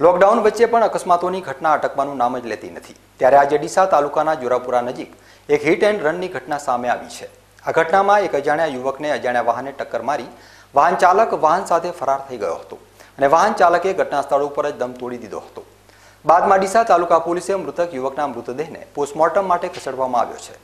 Lockdown વચ્ચે પણ અકસ્માતોની ઘટના અટકવાનું નામ જ લેતી નથી. ત્યારે આજે ડીસા તાલુકાના જોરાપુરા નજીક એક હિટ એન્ડ રનની ઘટના સામે આવી છે. આ ઘટનામાં એક અજાણ્યા યુવકને અજાણ્યા વાહને ટક્કર મારી વાહન ચાલક વાહન સાથે ફરાર થઈ ગયો હતો અને વાહન ચાલકે ઘટના સ્થળ ઉપર જ દમ તોડી દીધો હતો. બાદમાં ડીસા તાલુકા પોલીસે મૃતક યુવકના મૃતદેહને પોસ્ટમોર્ટમ માટે ખસેડવામાં આવ્યો છે.